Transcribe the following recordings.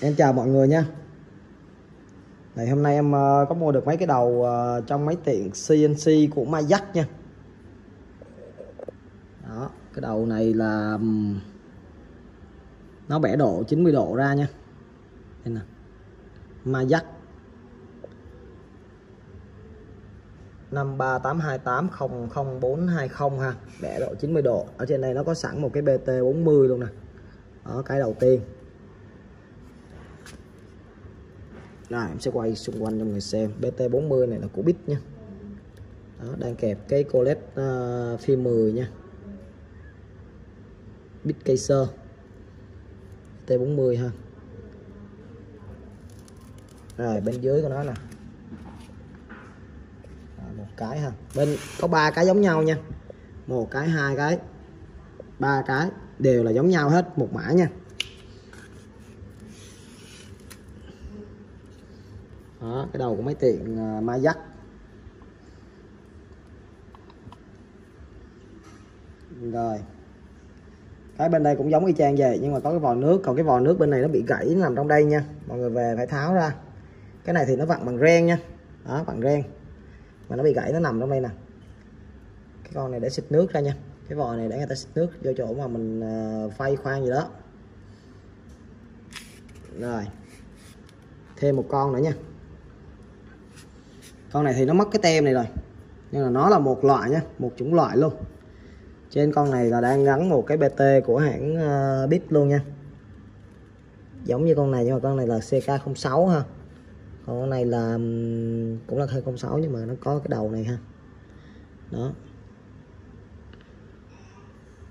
Em chào mọi người nha. Này hôm nay em ờ, có mua được mấy cái đầu ờ, trong máy tiện CNC của Mayak nha. Đó, cái đầu này là nó bẻ độ 90 độ ra nha. Đây nè Mayak 53828000420 ha bẻ độ 90 độ. Ở trên đây nó có sẵn một cái BT 40 luôn nè. Đó cái đầu tiên. Rồi em sẽ quay xung quanh cho mọi người xem. BT 40 này là của bit nha. Đó, đang kẹp cái collet uh, ờ, phi 10 nha. Bit Kaiser T40 ha. Rồi bên dưới của nó nè. Rồi, một cái ha. Bên có ba cái giống nhau nha. Một cái hai cái ba cái đều là giống nhau hết một mã nha. Đó cái đầu của máy tiện uh, dắt. Rồi. Cái bên đây cũng giống y chang về nhưng mà có cái vòi nước còn cái vòi nước bên này nó bị gãy nó nằm trong đây nha. Mọi người về phải tháo ra. Cái này thì nó vặn bằng ren nha. Đó bằng ren. Mà nó bị gãy nó nằm trong đây nè. Cái con này để xịt nước ra nha. Cái vòi này để người ta xịt nước vô chỗ mà mình uh, phay khoan gì đó. Rồi. Thêm một con nữa nha con này thì nó mất cái tem này rồi. Nhưng mà nó là một loại nhá một chủng loại luôn. Trên con này là đang gắn một cái BT của hãng ờ, uh, Bit luôn nha. Giống như con này nhưng mà con này là CK06 ha. Còn con này là cũng là hơi 06 nhưng mà nó có cái đầu này ha. Đó.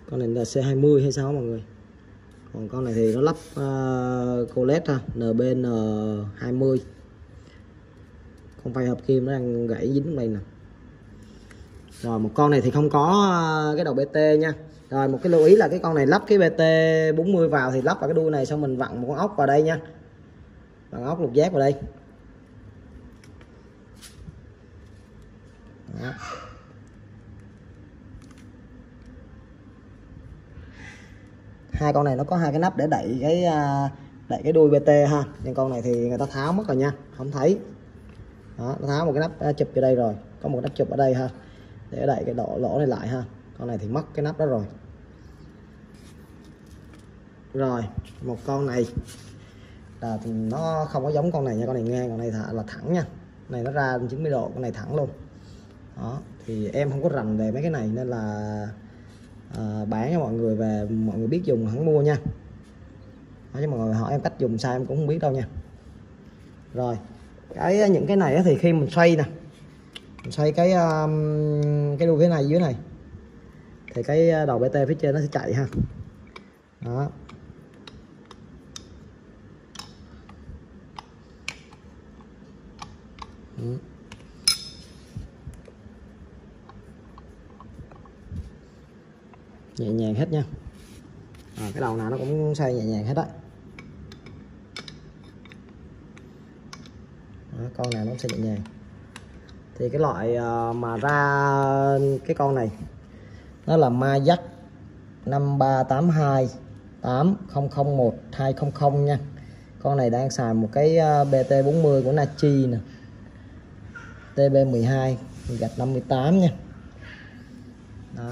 Con này là C20 hay sao mọi người? Còn con này thì nó lắp uh, colet ha NBN20 không phải hợp kim nó đang gãy dính đây nè. Rồi, một con này thì không có ờ, cái đầu BT nha. Rồi, một cái lưu ý là cái con này lắp cái BT 40 vào thì lắp vào cái đuôi này xong mình vặn một con ốc vào đây nha. Vặn ốc lục giác vào đây. Đó. hai con này nó có hai cái nắp để đẩy cái ờ, đẩy cái đuôi BT ha. Nhưng con này thì người ta tháo mất rồi nha, không thấy đó nó tháo à, một cái nắp chụp ở đây rồi. Có một nắp chụp ở đây ha. Để đẩy cái độ lỗ này lại ha. Con này thì mất cái nắp đó rồi. Rồi một con này. Là nó không có giống con này nha con này ngang con này thả là thẳng nha. Này nó ra 90 độ con này thẳng luôn. Đó thì em không có rành về mấy cái này nên là à, bán cho mọi người về mọi người biết dùng hẳn mua nha. Nói cho mọi người hỏi em cách dùng sai em cũng không biết đâu nha. Rồi cái ờ, những cái này thì khi mình xoay nè mình xoay cái um, cái đuôi cái này dưới này thì cái ờ, đầu bt phía trên nó sẽ chạy ha. Đó. Ừ. nhẹ nhàng hết nha. À, cái đầu nào nó cũng xoay nhẹ nhàng hết á. Đó, con này nó sẽ nhẹ nhàng. Thì cái loại ờ, mà ra cái con này nó là Mayak 5382 8001 200 nha. Con này đang xài một cái ờ, BT40 của Nachi nè. TB12 gạch 58 nha. Đó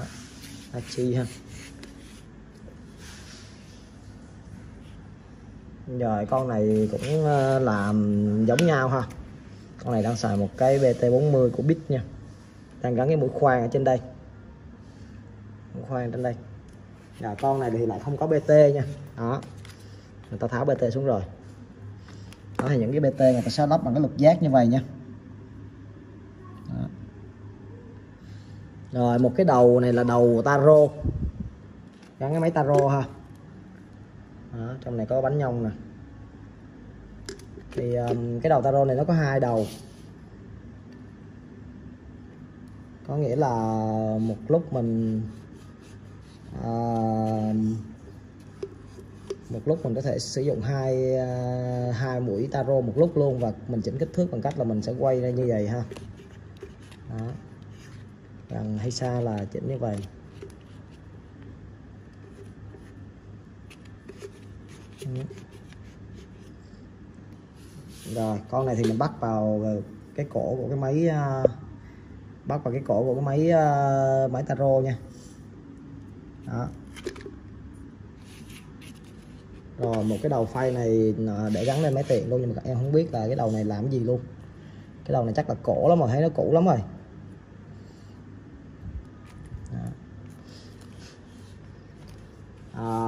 Nachi ha. Rồi, con này cũng ờ, làm giống nhau ha. Con này đang xài một cái BT40 của Bit nha. Đang gắn cái mũi khoan ở trên đây. Mũi khoan trên đây. Rồi, con này thì lại không có BT nha. Đó. Người ta tháo BT xuống rồi. Đó, thì những cái BT người ta sẽ lắp bằng cái lục giác như vậy nha. Đó. rồi, một cái đầu này là đầu taro. Gắn cái máy taro ha đó, trong này có bánh nhông nè. Thì um, cái đầu taro này nó có hai đầu. Có nghĩa là một lúc mình uh, một lúc mình có thể sử dụng hai uh, hai mũi taro một lúc luôn và mình chỉnh kích thước bằng cách là mình sẽ quay ra như vậy ha. Đó. Gần hay xa là chỉnh như vậy rồi, con này thì mình bắt vào cái cổ của cái máy à, bắt vào cái cổ của cái máy à, máy taro nha. Đó. Rồi, một cái đầu phay này à, để gắn lên máy tiện luôn, nhưng mà em không biết là cái đầu này làm cái gì luôn. Cái đầu này chắc là cổ lắm mà thấy nó cũ lắm rồi.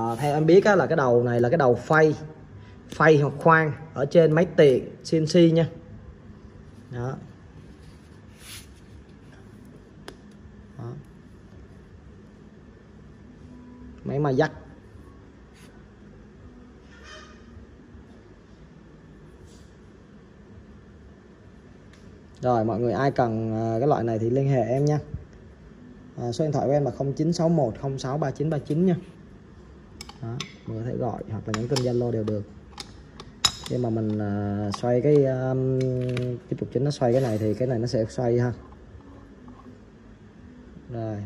À, theo em biết á, là cái đầu này là cái đầu phay. Phay hoặc khoan ở trên máy tiện CNC nha. Đó. đó. máy mà dắt. Rồi mọi người ai cần à, cái loại này thì liên hệ em nha. À, số điện thoại của em là 0961 063939 nha đó, mình có thể gọi hoặc là nhắn tin Zalo đều được. Nhưng mà mình uh, xoay cái um, cái trục chính nó xoay cái này thì cái này nó sẽ xoay ha. Rồi.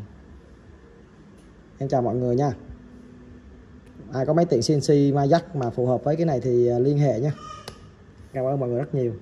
Em chào mọi người nha. Ai có máy tiện CNC ma dắt mà phù hợp với cái này thì à, liên hệ nhé cảm ơn mọi người rất nhiều.